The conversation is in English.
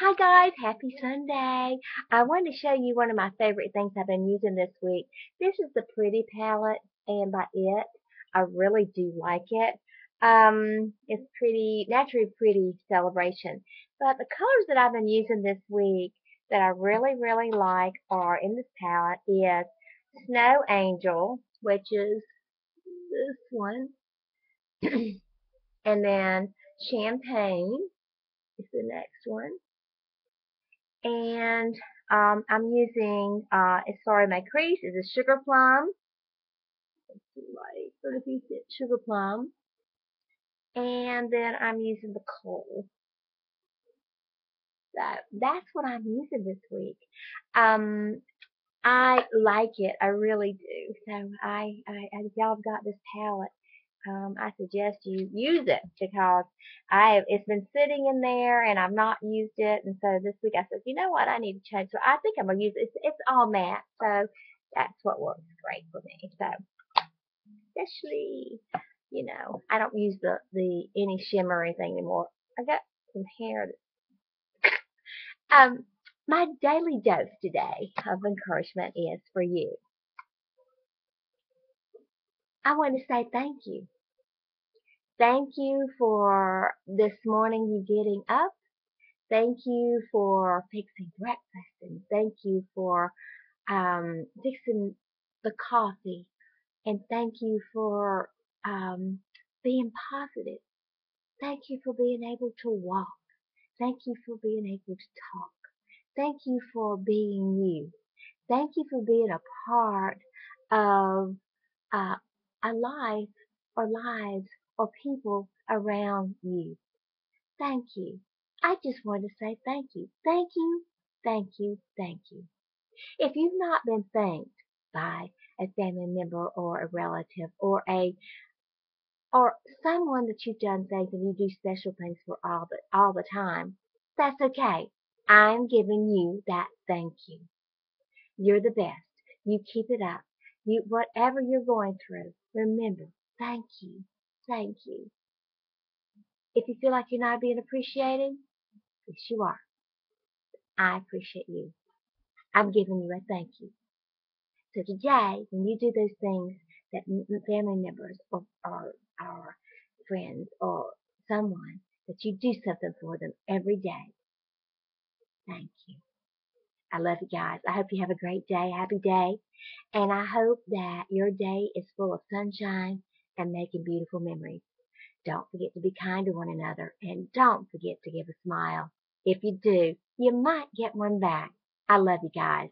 Hi guys, happy Sunday. I want to show you one of my favorite things I've been using this week. This is the Pretty Palette and by It. I really do like it. Um, it's pretty, naturally pretty celebration. But the colors that I've been using this week that I really, really like are in this palette is Snow Angel, which is this one. and then Champagne is the next one and um, I'm using, uh, sorry, my crease is a sugar plum. Sugar plum. And then I'm using the coal. So that's what I'm using this week. Um, I like it. I really do. So I, I, I y'all got this palette um, I suggest you use it because I have, it's been sitting in there and I've not used it. And so this week I said you know what? I need to change. So I think I'm gonna use it. It's, it's all matte. So that's what works great for me. So especially you know I don't use the the any shimmer or anything anymore. I got some hair um my daily dose today of encouragement is for you I want to say thank you. Thank you for this morning you getting up. Thank you for fixing breakfast and thank you for um, fixing the coffee and thank you for um, being positive. Thank you for being able to walk. Thank you for being able to talk. Thank you for being you. Thank you for being a part of uh, a life or lives or people around you. Thank you. I just want to say thank you. Thank you, thank you, thank you. If you've not been thanked by a family member or a relative or a or someone that you've done things and you do special things for all the all the time, that's okay. I'm giving you that thank you. You're the best. You keep it up. You whatever you're going through, remember, thank you. Thank you. If you feel like you're not being appreciated, yes you are. I appreciate you. I'm giving you a thank you. So today, when you do those things that family members or, or, or friends or someone, that you do something for them every day, thank you. I love you guys. I hope you have a great day, happy day. And I hope that your day is full of sunshine and making beautiful memories. Don't forget to be kind to one another and don't forget to give a smile. If you do, you might get one back. I love you guys.